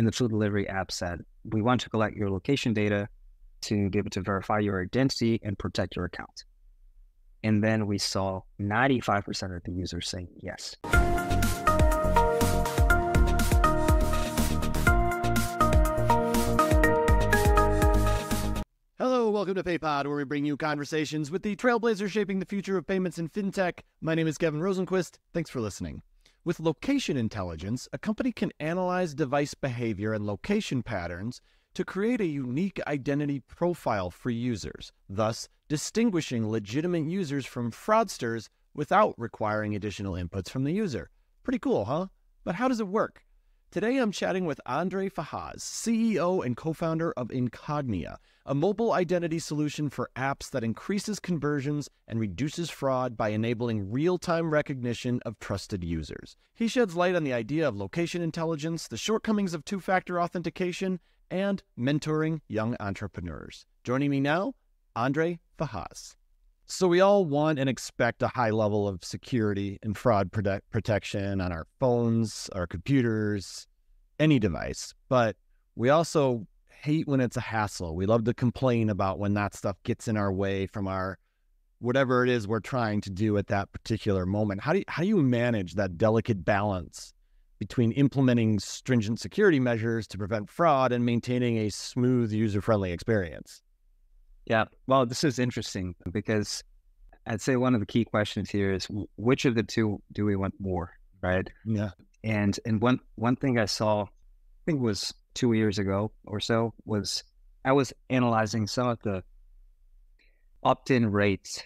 in the food delivery app said, we want to collect your location data to be able to verify your identity and protect your account. And then we saw 95% of the users saying yes. Hello, welcome to PayPod, where we bring you conversations with the trailblazers shaping the future of payments in fintech. My name is Kevin Rosenquist. Thanks for listening. With location intelligence, a company can analyze device behavior and location patterns to create a unique identity profile for users, thus distinguishing legitimate users from fraudsters without requiring additional inputs from the user. Pretty cool, huh? But how does it work? Today I'm chatting with Andre Ferraz, CEO and co founder of Incognia, a mobile identity solution for apps that increases conversions and reduces fraud by enabling real time recognition of trusted users. He sheds light on the idea of location intelligence, the shortcomings of two factor authentication, and mentoring young entrepreneurs. Joining me now, Andre Ferraz. So, we all want and expect a high level of security and fraud prote- protection on our phones, our computers, any device. But we also hate when it's a hassle. We love to complain about when that stuff gets in our way from our whatever it is we're trying to do at that particular moment. How do you, how do you manage that delicate balance between implementing stringent security measures to prevent fraud and maintaining a smooth user-friendly experience? Yeah, well, this is interesting because I'd say one of the key questions here is which of the two do we want more, right? Yeah. And and one one thing I saw, I think was two years ago or so was I was analyzing some of the opt-in rates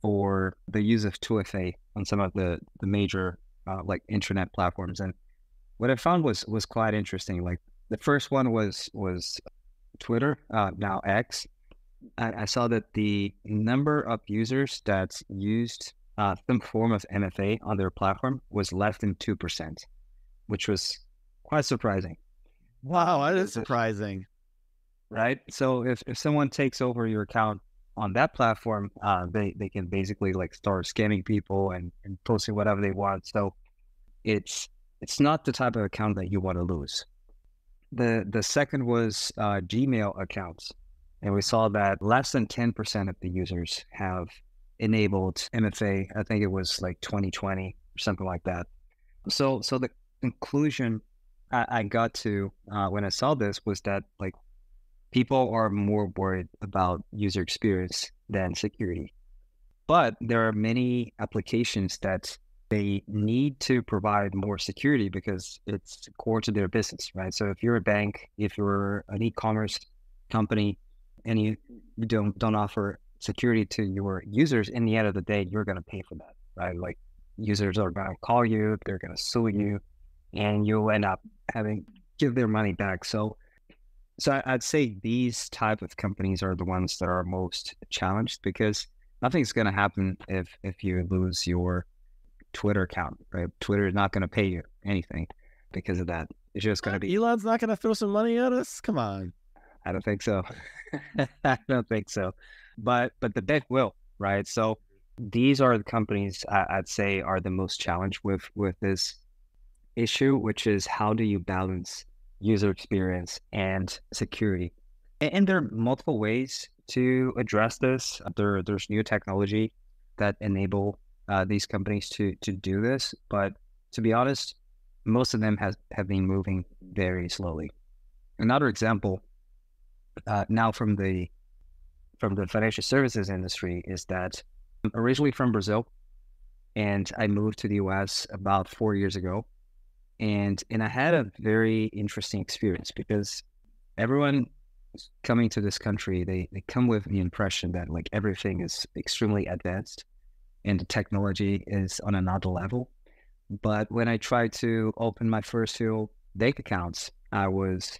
for the use of 2FA on some of the the major uh, like internet platforms, and what I found was was quite interesting. Like the first one was was Twitter, uh, now X. I, I, saw that the number of users that used uh, some form of MFA on their platform was less than two percent, which was quite surprising. Wow, that is surprising. Right. So if, if someone takes over your account on that platform, uh, they, they can basically like start scamming people and, and posting whatever they want. So it's it's not the type of account that you want to lose. The the second was uh, Gmail accounts. And we saw that less than 10% of the users have enabled MFA. I think it was like 2020 or something like that. So so the conclusion I, I got to uh, when I saw this was that like people are more worried about user experience than security. But there are many applications that they need to provide more security because it's core to their business, right? So if you're a bank, if you're an e-commerce company, and you, don't don't offer security to your users, in the end of the day, you're going to pay for that, right? Like users are going to call you, they're going to sue you, and you'll end up having give their money back. So, so I'd say these type of companies are the ones that are most challenged because nothing's going to happen if if you lose your Twitter account, right? Twitter is not going to pay you anything because of that. It's just going to be Elon's not going to throw some money at us. Come on. I don't think so. I don't think so. But but the bank will, right? So these are the companies I, would say are the most challenged with with this issue, which is how do you balance user experience and security? And, and there are multiple ways to address this. There, there's new technology that enable uh, these companies to to do this, but to be honest, most of them has have been moving very slowly. Another example, uh, now from the from the financial services industry, is that I'm originally from Brazil, and I moved to the US about four years ago and and I had a very interesting experience because everyone coming to this country they they come with the impression that like everything is extremely advanced and the technology is on another level. But when I tried to open my first few bank accounts I was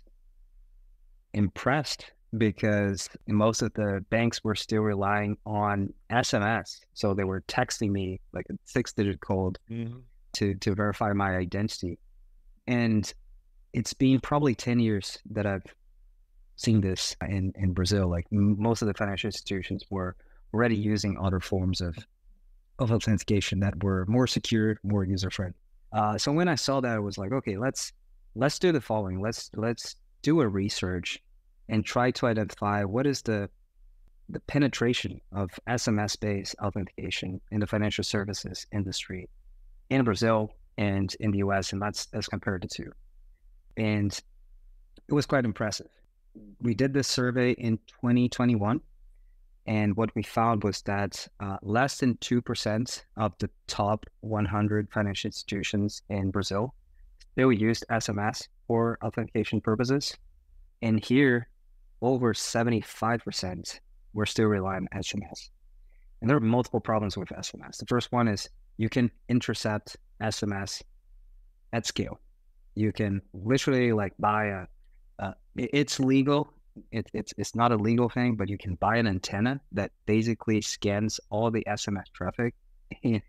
impressed because most of the banks were still relying on SMS so they were texting me like a six digit code mm-hmm. to to verify my identity and it's been probably 10 years that I've seen this in, in Brazil. Like most of the financial institutions were already using other forms of, of authentication that were more secure, more user friendly. Uh, so when I saw that, I was like, okay, let's let's do the following. Let's let's do a research and try to identify what is the the penetration of SMS based authentication in the financial services industry in Brazil and in the US, and that's as compared to two. And it was quite impressive. We did this survey in 2021, and what we found was that uh, less than 2% of the top 100 financial institutions in Brazil still used SMS for authentication purposes. And here, over 75% were still relying on SMS. And there are multiple problems with SMS. The first one is you can intercept SMS at scale. You can literally like buy a, it's legal. It, it's it's not a legal thing, but you can buy an antenna that basically scans all the SMS traffic in,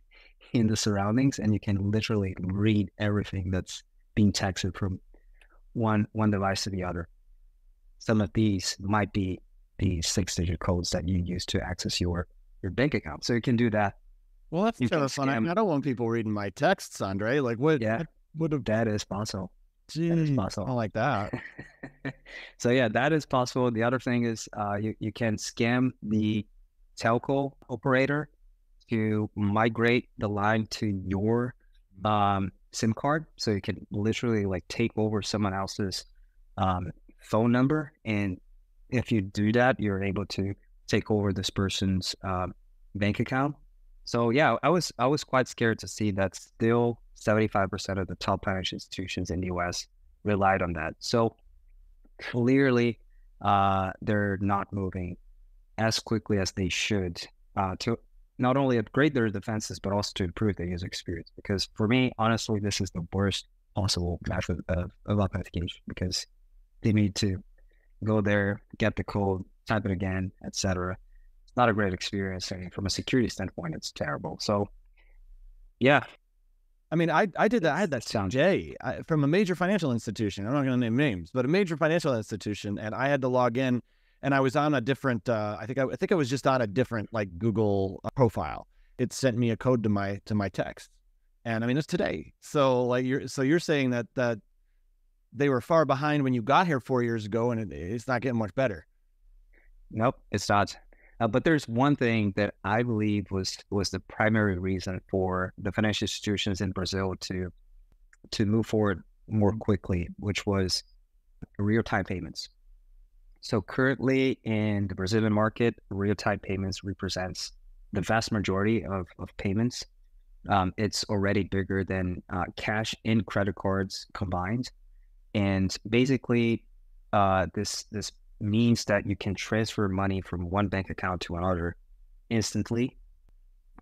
in the surroundings, and you can literally read everything that's being texted from one one device to the other. Some of these might be the six digit codes that you use to access your your bank account. So you can do that. Well, that's kind of fun. I, don't want people reading my texts, Andre. Like what? Yeah, what have... that is possible. Gee, that is possible. I like that. so yeah, that is possible. The other thing is uh, you you can scam the telco operator to migrate the line to your um, SIM card, so you can literally like take over someone else's um, phone number and if you do that, you're able to take over this person's um, bank account. So yeah, I was I was quite scared to see that still 75% of the top financial institutions in the US relied on that. So clearly, uh, they're not moving as quickly as they should uh, to not only upgrade their defenses but also to improve the user experience. Because for me, honestly, this is the worst possible method of, of authentication because they need to go there, get the code, type it again, etc. It's not a great experience. I mean, from a security standpoint, it's terrible. So, yeah. I mean, I, I did that. I had that sound Jay from a major financial institution. I'm not going to name names, but a major financial institution, and I had to log in, and I was on a different. Uh, I think I, I think I was just on a different like Google uh, profile. It sent me a code to my to my text, and I mean it's today. So like you're so you're saying that that they were far behind when you got here four years ago, and it, it's not getting much better. Nope, it's not. Uh, but there's one thing that I believe was was the primary reason for the financial institutions in Brazil to to move forward more quickly, which was real time payments. So currently in the Brazilian market, real time payments represents the vast majority of, of payments. Um, it's already bigger than uh, cash and credit cards combined. And basically, uh, this this means that you can transfer money from one bank account to another instantly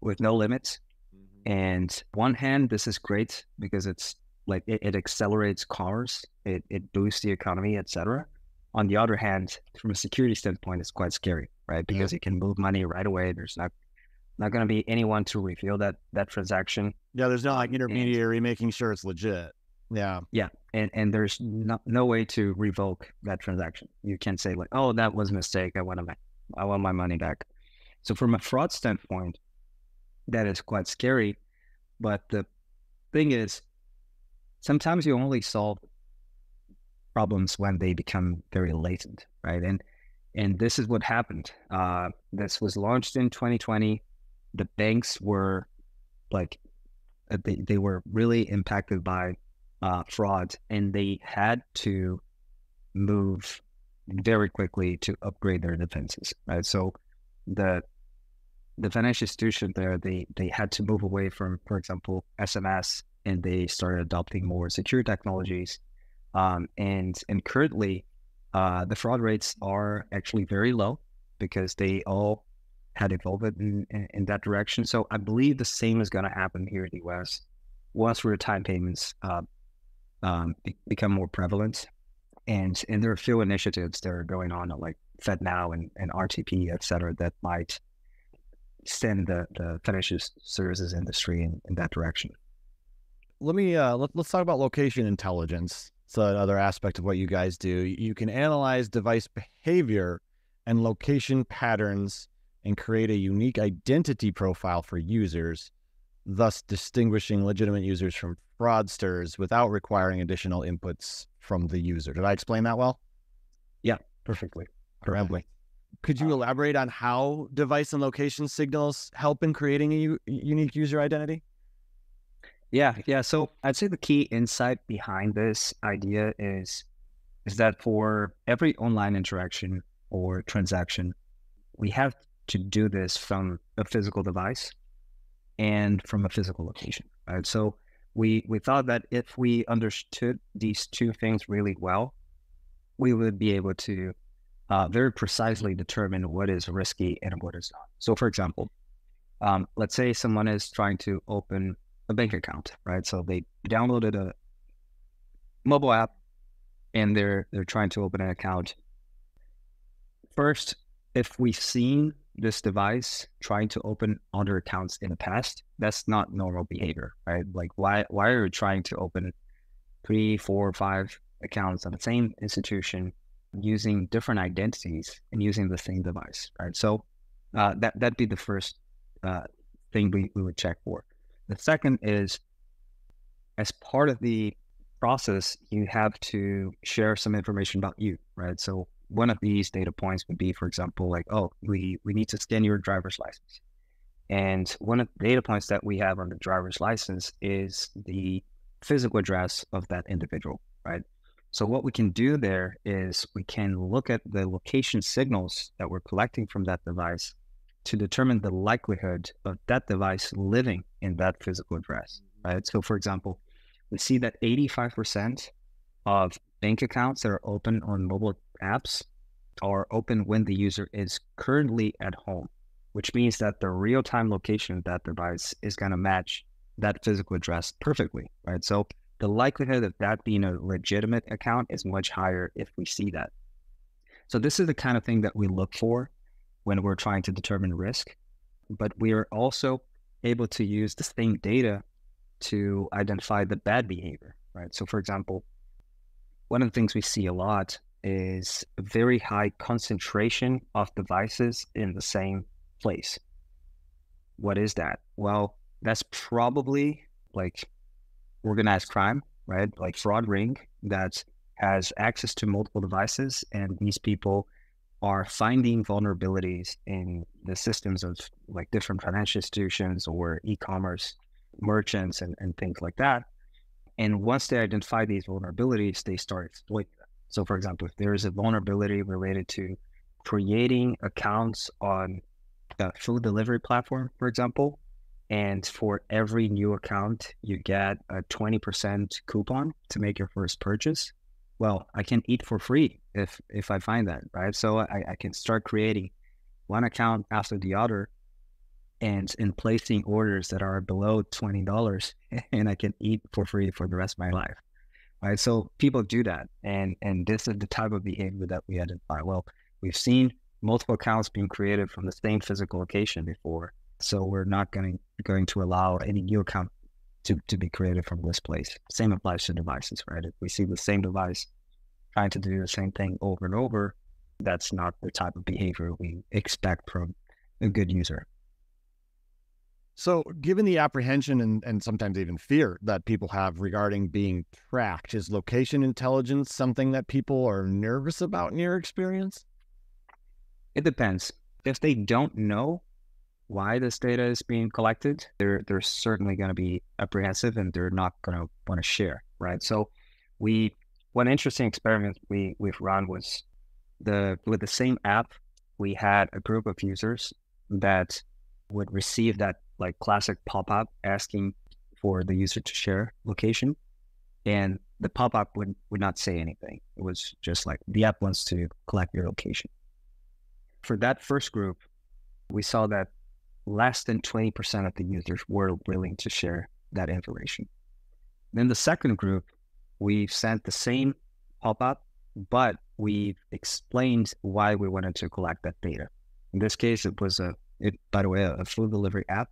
with no limits. Mm-hmm. And one hand, this is great because it's like it, it accelerates commerce, it, it boosts the economy, etc. On the other hand, from a security standpoint, it's quite scary, right? Because yeah. you can move money right away. There's not not going to be anyone to reveal that that transaction. Yeah, there's not like intermediary and, making sure it's legit. Yeah. Yeah. And and there's no, no way to revoke that transaction. You can't say like, oh, that was a mistake. I want my I want my money back. So from a fraud standpoint, that is quite scary. But the thing is, sometimes you only solve problems when they become very latent, right? And and this is what happened. Uh, this was launched in 2020. The banks were like uh, they, they were really impacted by uh, fraud, and they had to move very quickly to upgrade their defenses. Right, so the the financial institution there they they had to move away from, for example, SMS, and they started adopting more secure technologies. Um, and and currently, uh, the fraud rates are actually very low because they all had evolved in, in, in that direction. So I believe the same is going to happen here in the US once real time payments uh, um, be- become more prevalent. And and there are a few initiatives that are going on like FedNow and, and RTP, et cetera, that might send the, the financial services industry in, in that direction. Let me uh, let, let's talk about location intelligence. It's another aspect of what you guys do. You can analyze device behavior and location patterns and create a unique identity profile for users, thus distinguishing legitimate users from fraudsters without requiring additional inputs from the user. Did I explain that well? Yeah, perfectly. Perfectly. Could you uh, elaborate on how device and location signals help in creating a u- unique user identity? Yeah, yeah. So I'd say the key insight behind this idea is is that for every online interaction or transaction, we have to do this from a physical device and from a physical location. Right. So we we thought that if we understood these two things really well, we would be able to uh, very precisely determine what is risky and what is not. So, for example, um, let's say someone is trying to open a bank account, right? So they downloaded a mobile app and they're they're trying to open an account. First, if we've seen this device trying to open other accounts in the past, that's not normal behavior, right? Like why why are you trying to open three, four, five accounts on the same institution using different identities and using the same device, right? So uh, that that'd be the first uh, thing we, we would check for. The second is as part of the process, you have to share some information about you, right? So one of these data points would be, for example, like, oh, we, we need to scan your driver's license. And one of the data points that we have on the driver's license is the physical address of that individual, right? So what we can do there is we can look at the location signals that we're collecting from that device to determine the likelihood of that device living in that physical address, mm-hmm. right? So for example, we see that 85% of bank accounts that are open on mobile apps are open when the user is currently at home, which means that the real-time location of that device is going to match that physical address perfectly, right? So the likelihood of that being a legitimate account is much higher if we see that. So this is the kind of thing that we look for when we're trying to determine risk, but we are also able to use the same data to identify the bad behavior, right? So for example, one of the things we see a lot is a very high concentration of devices in the same place. What is that? Well, that's probably like organized crime, right? Like fraud ring that has access to multiple devices, and these people are finding vulnerabilities in the systems of like different financial institutions or e-commerce merchants and, and things like that. And once they identify these vulnerabilities, they start exploiting them. So, for example, if there is a vulnerability related to creating accounts on a food delivery platform, for example, and for every new account, you get a 20% coupon to make your first purchase. Well, I can eat for free if if I find that, right? So I, I can start creating one account after the other and in placing orders that are below $20 and I can eat for free for the rest of my life. Right. So people do that. And and this is the type of behavior that we identify. Well, we've seen multiple accounts being created from the same physical location before. So we're not going going to allow any new account to, to be created from this place. Same applies to devices, right? If we see the same device trying to do the same thing over and over, that's not the type of behavior we expect from a good user. So, given the apprehension and, and sometimes even fear that people have regarding being tracked, is location intelligence something that people are nervous about in your experience? It depends. If they don't know why this data is being collected, they're they're certainly going to be apprehensive and they're not going to want to share, right? So we one interesting experiment we we've run was the with the same app, we had a group of users that would receive that like classic pop-up asking for the user to share location and the pop-up would, would not say anything. It was just like the app wants to collect your location. For that first group, we saw that less than 20% of the users were willing to share that information. Then the second group, we sent the same pop-up, but we explained why we wanted to collect that data. In this case, it was a, it, by the way, a food delivery app.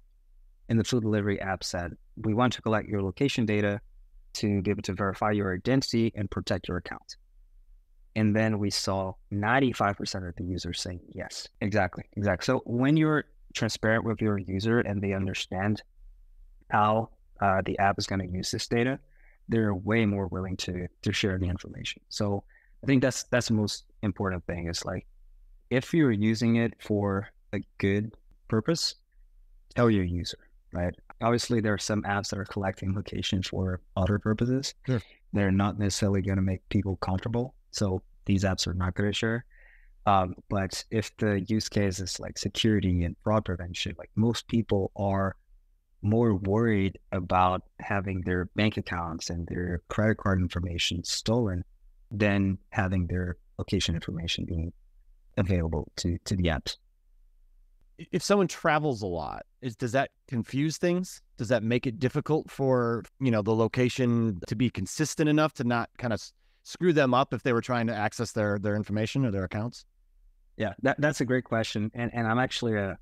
And the food delivery app said, we want to collect your location data to be able to verify your identity and protect your account. And then we saw 95% of the users saying yes. Exactly. Exactly. So when you're transparent with your user and they understand how uh, the app is going to use this data, they're way more willing to to share the information. So I think that's that's the most important thing is like if you're using it for a good purpose, tell your user, right? Obviously, there are some apps that are collecting location for other purposes. Sure. They're not necessarily going to make people comfortable. So these apps are not going to share. Um, but if the use case is like security and fraud prevention, like most people are more worried about having their bank accounts and their credit card information stolen than having their location information being available to to the apps. If someone travels a lot, is does that confuse things? Does that make it difficult for you know the location to be consistent enough to not kind of screw them up if they were trying to access their their information or their accounts? Yeah, that, that's a great question, and and I'm actually a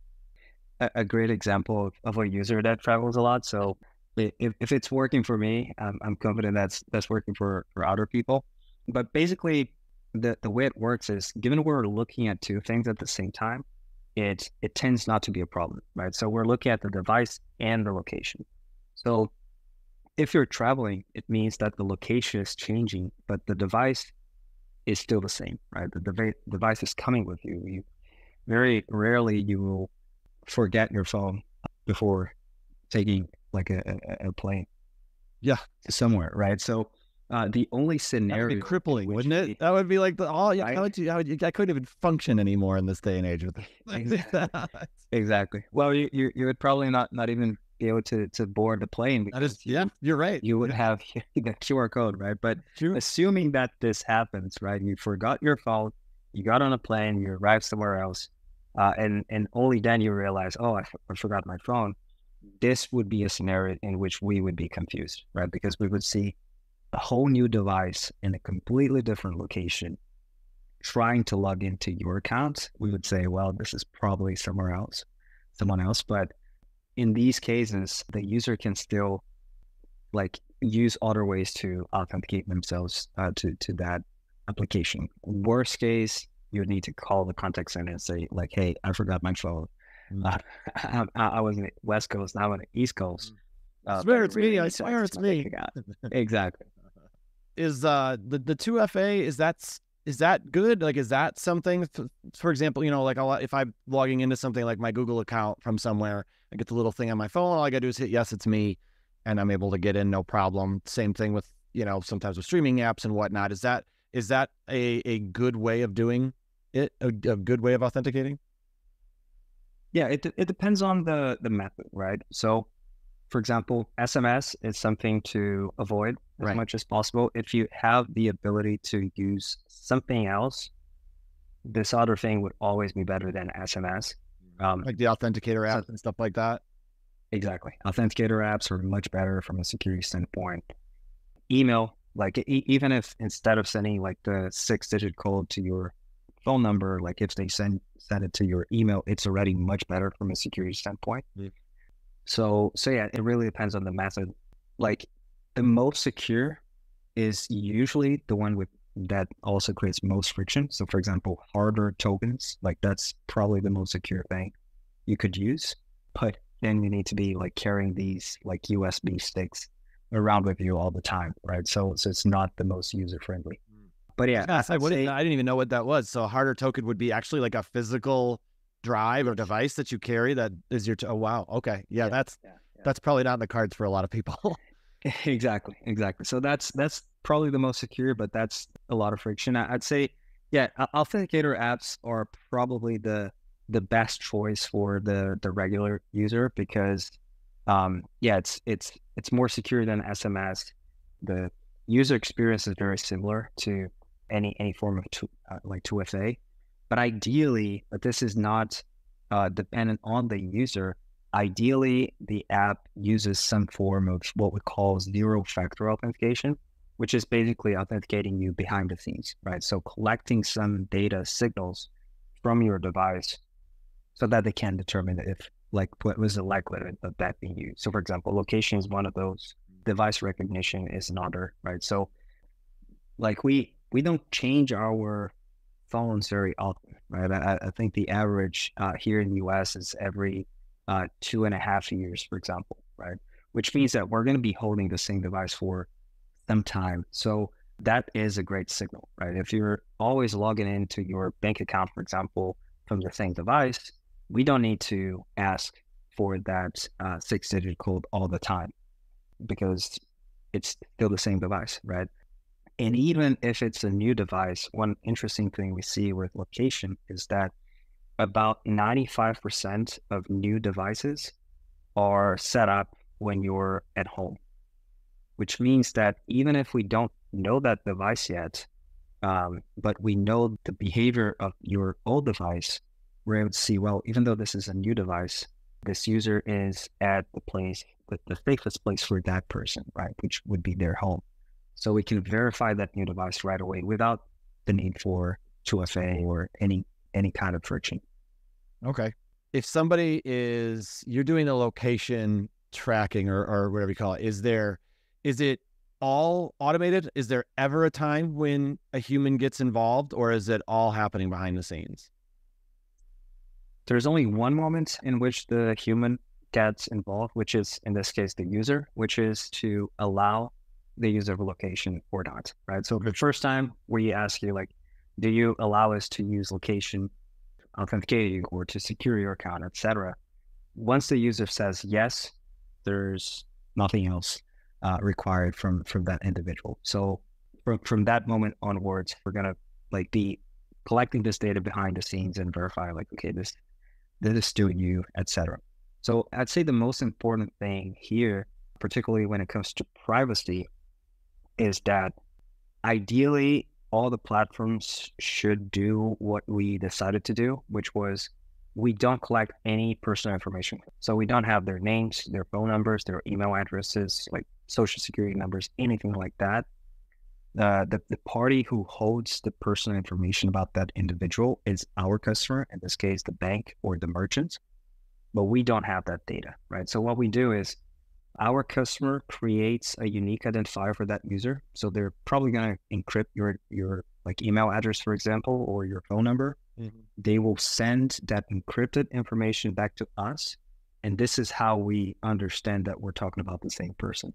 a great example of, a user that travels a lot. So if, if it's working for me, I'm, I'm confident that's that's working for for other people. But basically, the the way it works is given we're looking at two things at the same time, it it tends not to be a problem, right? So we're looking at the device and the location. So if you're traveling, it means that the location is changing, but the device is still the same, right? The dev- device is coming with you. You very rarely you will forget your phone before taking like a, a, a plane. Yeah, somewhere, right? So uh, the only scenario would be crippling, wouldn't it? That would be like the oh yeah, right? how would you, how would you, I couldn't even function anymore in this day and age with exactly. exactly. Well, you, you you would probably not not even be able to to board the plane. That is, yeah, you're right. You would have the QR code, right? But True. assuming that this happens, right? You forgot your phone, you got on a plane, you arrived somewhere else, uh, and and only then you realize, oh, I, f- I forgot my phone. This would be a scenario in which we would be confused, right? Because we would see a whole new device in a completely different location trying to log into your account, we would say, well, this is probably somewhere else, someone else. But in these cases, the user can still like use other ways to authenticate themselves uh, to to that application. Worst case, you would need to call the contact center and say, like, "Hey, I forgot my phone. Mm. Uh, I, I, was in the West Coast, now I'm in the East Coast." Uh, swear it's me. I swear it's me. exactly is uh the the two FA is that is that good? Like, is that something? For example, you know, like I'll, if I'm logging into something like my Google account from somewhere, I get the little thing on my phone. All I got to do is hit yes, it's me, and I'm able to get in no problem. Same thing with you know sometimes with streaming apps and whatnot. Is that is that a a good way of doing it? A, a good way of authenticating? Yeah, it it depends on the the method, right? So for example, SMS is something to avoid as right. much as possible. If you have the ability to use something else, this other thing would always be better than SMS. Um, like the authenticator app so, and stuff like that. Exactly. Authenticator apps are much better from a security standpoint. Email, like e- even if instead of sending like the six digit code to your phone number, like if they send send it to your email, it's already much better from a security standpoint. Mm-hmm. So so yeah, it really depends on the method. Like the most secure is usually the one with that also creates most friction. So for example, hardware tokens, like that's probably the most secure thing you could use. But then you need to be like carrying these like USB sticks around with you all the time, right? So so it's not the most user friendly. Mm. But yeah, I, I, say, I, didn't even know what that was. So a hardware token would be actually like a physical drive or device that you carry that is your t- oh wow okay yeah, yeah that's yeah, yeah. that's probably not in the cards for a lot of people exactly exactly so that's that's probably the most secure but that's a lot of friction i'd say yeah authenticator apps are probably the the best choice for the the regular user because um yeah it's it's it's more secure than sms the user experience is very similar to any any form of two, uh, like 2fa but ideally, but this is not uh, dependent on the user. Ideally, the app uses some form of what we call zero factor authentication, which is basically authenticating you behind the scenes, right? So collecting some data signals from your device so that they can determine if like what was the likelihood of that being used. So for example, location is one of those, device recognition is another, right? So like we we don't change our phones very often, right? I, I think the average uh, here in the U.S. is every uh, two and a half years, for example, right? which means that we're going to be holding the same device for some time. So that is a great signal, right? If you're always logging into your bank account, for example, from the same device, we don't need to ask for that uh, six digit code all the time because it's still the same device, right? And even if it's a new device, one interesting thing we see with location is that about 95% of new devices are set up when you're at home, which means that even if we don't know that device yet, um, but we know the behavior of your old device, we're able to see, well, even though this is a new device, this user is at the place, the, the safest place for that person, right? Which would be their home. So we can verify that new device right away without the need for 2FA or any any kind of friction. Okay. If somebody is you're doing the location tracking or, or whatever you call it, is there is it all automated? Is there ever a time when a human gets involved or is it all happening behind the scenes? There's only one moment in which the human gets involved, which is in this case the user, which is to allow the user of location or not, right? So the first time we ask you like, do you allow us to use location authenticating or to secure your account, etc. Once the user says yes, there's nothing else uh, required from from that individual. So from from that moment onwards, we're gonna like be collecting this data behind the scenes and verify like, okay, this this is still you, etc. So I'd say the most important thing here, particularly when it comes to privacy, is that ideally all the platforms should do what we decided to do, which was we don't collect any personal information. So we don't have their names, their phone numbers, their email addresses, like social security numbers, anything like that. Uh, the, the party who holds the personal information about that individual is our customer, in this case, the bank or the merchant, but we don't have that data, right? So what we do is our customer creates a unique identifier for that user. So they're probably going to encrypt your your like email address, for example, or your phone number. Mm-hmm. They will send that encrypted information back to us, and this is how we understand that we're talking about the same person.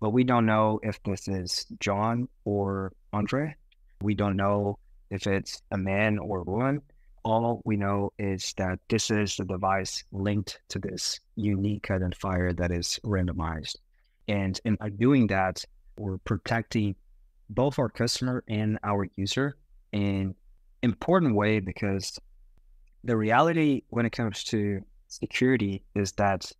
But we don't know if this is John or Andre. We don't know if it's a man or a woman all we know is that this is the device linked to this unique identifier that is randomized. And in doing that, we're protecting both our customer and our user in important way because the reality when it comes to security is that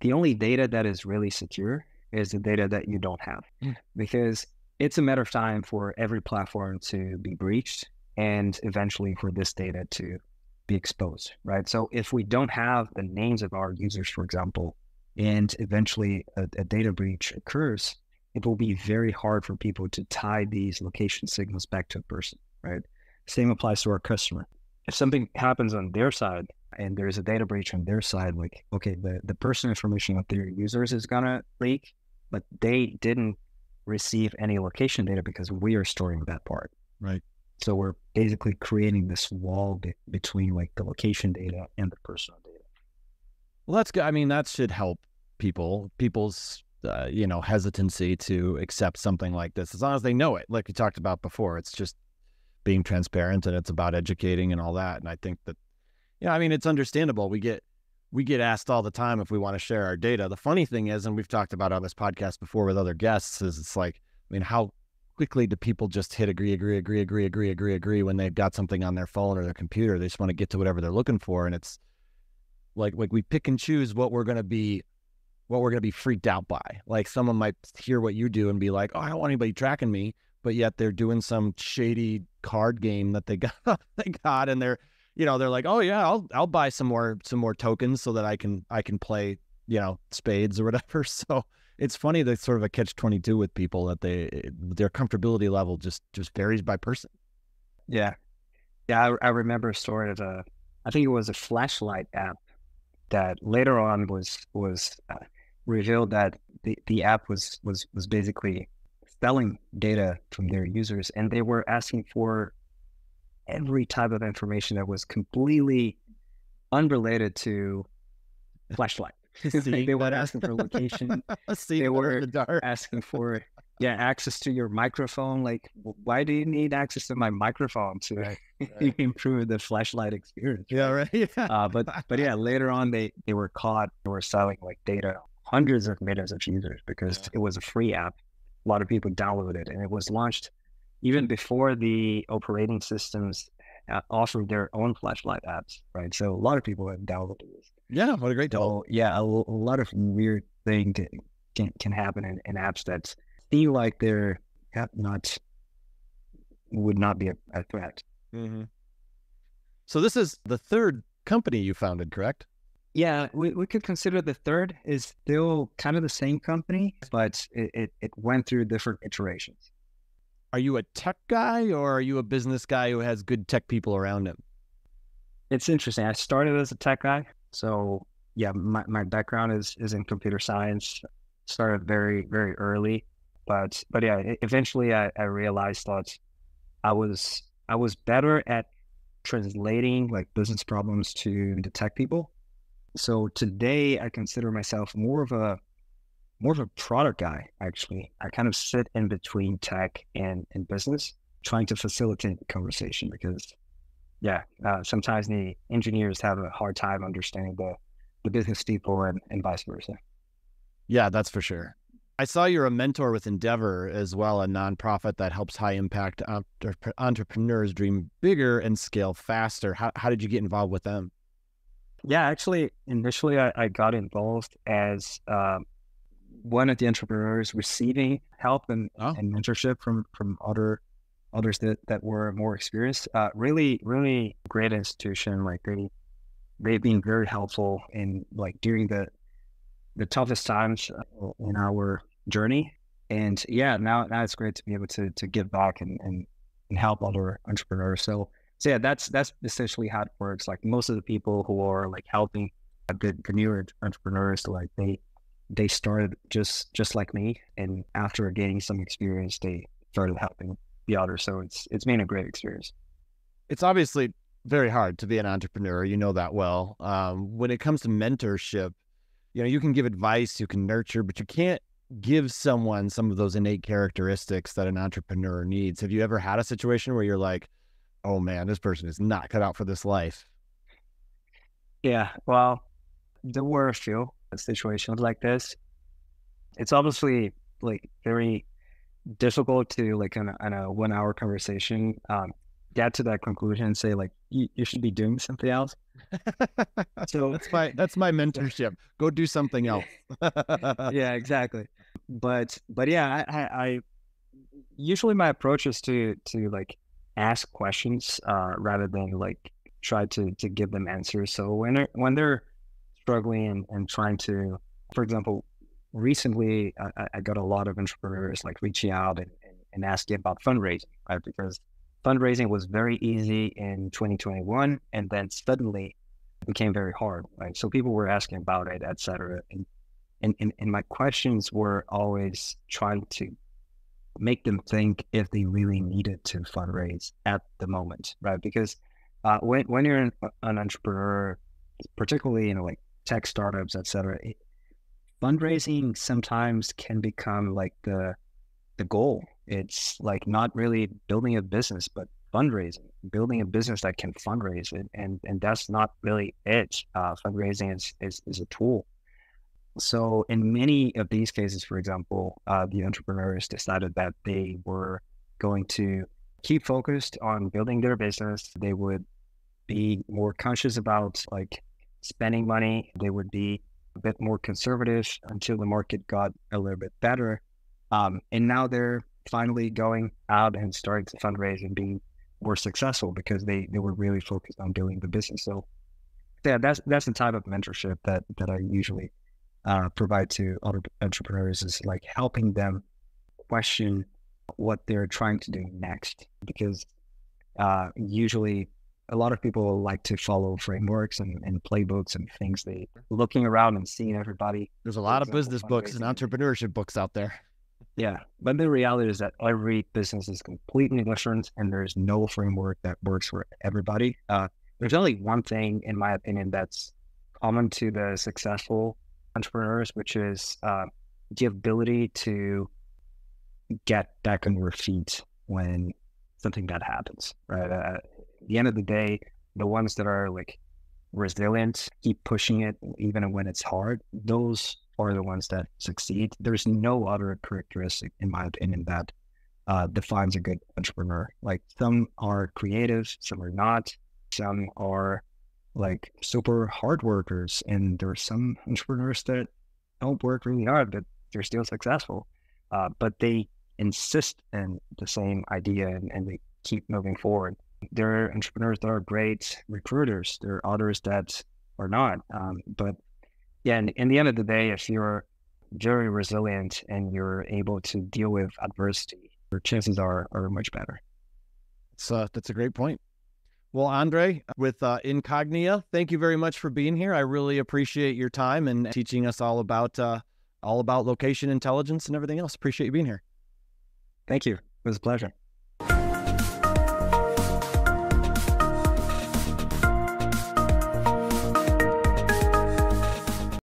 the only data that is really secure is the data that you don't have mm. because it's a matter of time for every platform to be breached and eventually for this data to be exposed, right? So if we don't have the names of our users, for example, and eventually a, a data breach occurs, it will be very hard for people to tie these location signals back to a person, right? Same applies to our customer. If something happens on their side and there's a data breach on their side, like, okay, the, the personal information of their users is going to leak, but they didn't receive any location data because we are storing that part. Right. So we're basically creating this wall be- between like the location data and the personal data. Well, that's good. I mean, that should help people, people's, uh, you know, hesitancy to accept something like this, as long as they know it. Like we talked about before, it's just being transparent and it's about educating and all that. And I think that, yeah, I mean, it's understandable. We get, we get asked all the time if we want to share our data. The funny thing is, and we've talked about on this podcast before with other guests, is it's like, I mean, how quickly do people just hit agree, agree, agree, agree, agree, agree, agree when they've got something on their phone or their computer? They just want to get to whatever they're looking for, and it's like like we pick and choose what we're going to be what we're going to be freaked out by. Like someone might hear what you do and be like, "Oh, I don't want anybody tracking me," but yet they're doing some shady card game that they got they got, and they're you know they're like, "Oh yeah, I'll I'll buy some more some more tokens so that I can I can play you know spades or whatever." So it's funny that sort of a catch 22 with people that they their comfortability level just just varies by person. Yeah. Yeah i, I remember a story of a i think it was a flashlight app that later on was was uh, revealed that the, the app was was was basically selling data from their users and they were asking for every type of information that was completely unrelated to flashlight they were asking for location. they were the asking for yeah access to your microphone. Like, why do you need access to my microphone to right, right. improve the flashlight experience? Yeah, right. Yeah. Uh, but but yeah, later on they they were caught. They were selling like data hundreds of millions of users because yeah. it was a free app. A lot of people downloaded it, and it was launched even before the operating systems uh, offered their own flashlight apps. Right, so a lot of people have downloaded this. Yeah, what a great tool. So, yeah, a, a, lot of weird thing can can, can happen in, in, apps that seem like they're not would not be a, a threat. Mm-hmm. So this is the third company you founded, correct? Yeah, we, we could consider the third is still kind of the same company, but it, it, it went through different iterations. Are you a tech guy or are you a business guy who has good tech people around him? It's interesting. I started as a tech guy. So yeah, my, my background is is in computer science. Started very very early, but but yeah, eventually I, I realized that I was I was better at translating like business problems to the tech people. So today I consider myself more of a more of a product guy actually. I kind of sit in between tech and, and business, trying to facilitate the conversation because yeah, uh, sometimes the engineers have a hard time understanding the, the business people and, and vice versa. Yeah, that's for sure. I saw you're a mentor with Endeavor as well, a nonprofit that helps high impact entrepreneurs dream bigger and scale faster. How, how did you get involved with them? Yeah, actually, initially I, I got involved as uh, one of the entrepreneurs receiving help and, oh. and mentorship from from other others that, that were more experienced. Uh, really, really great institution. Like they, they've been very helpful in like during the, the toughest times uh, in our journey. And yeah, now, now it's great to be able to, to give back and, and, and help other entrepreneurs. So, so yeah, that's, that's essentially how it works. Like most of the people who are like helping the, the newer entrepreneurs, like they, they started just, just like me. And after gaining some experience, they started helping the other. So it's it's been a great experience. It's obviously very hard to be an entrepreneur. You know that well. Um, when it comes to mentorship, you know you can give advice, you can nurture, but you can't give someone some of those innate characteristics that an entrepreneur needs. Have you ever had a situation where you're like, "Oh man, this person is not cut out for this life"? Yeah, well, there were a few situations like this. It's obviously like very difficult to like in a, in a one hour conversation um, get to that conclusion and say like you, you should be doing something else. So that's my that's my mentorship. Go do something else. Yeah exactly. But but yeah I, I, I usually my approach is to to like ask questions uh, rather than like try to to give them answers. So when they're when they're struggling and, and trying to for example recently I, I, got a lot of entrepreneurs like reaching out and, and, asking about fundraising, right? Because fundraising was very easy in 2021 and then suddenly it became very hard, right? So people were asking about it, et cetera. And, and, and, and my questions were always trying to make them think if they really needed to fundraise at the moment, right? Because uh, when, when you're an, an entrepreneur, particularly, you know, like tech startups, et cetera, it, fundraising sometimes can become like the the goal. It's like not really building a business, but fundraising, building a business that can fundraise it, and and that's not really it. Uh, fundraising is, is is a tool. So in many of these cases, for example, uh, the entrepreneurs decided that they were going to keep focused on building their business. They would be more conscious about like spending money. They would be bit more conservative until the market got a little bit better. Um, and now they're finally going out and starting to fundraise and being more successful because they, they were really focused on building the business. So yeah, that's that's the type of mentorship that that I usually uh, provide to other entrepreneurs is like helping them question what they're trying to do next because uh, usually a lot of people like to follow frameworks and, and playbooks and things. They looking around and seeing everybody. There's a lot of business books and entrepreneurship books out there. Yeah, but the reality is that every business is completely different, and there's no framework that works for everybody. Uh, there's only one thing, in my opinion, that's common to the successful entrepreneurs, which is uh, the ability to get back on your feet when something bad happens, right? Uh, at the end of the day, the ones that are like resilient, keep pushing it even when it's hard, those are the ones that succeed. There's no other characteristic, in my opinion, that uh, defines a good entrepreneur. Like some are creative, some are not, some are like super hard workers, and there are some entrepreneurs that don't work really hard, but they're still successful. Uh, but they insist in the same idea and, and they keep moving forward. There are entrepreneurs that are great recruiters. There are others that are not. Um, but yeah, in, in the end of the day, if you're very resilient and you're able to deal with adversity, your chances are are much better. So uh, that's a great point. Well, Andre, with uh, Incognia, thank you very much for being here. I really appreciate your time and teaching us all about uh, all about location intelligence and everything else. Appreciate you being here. Thank you. It was a pleasure.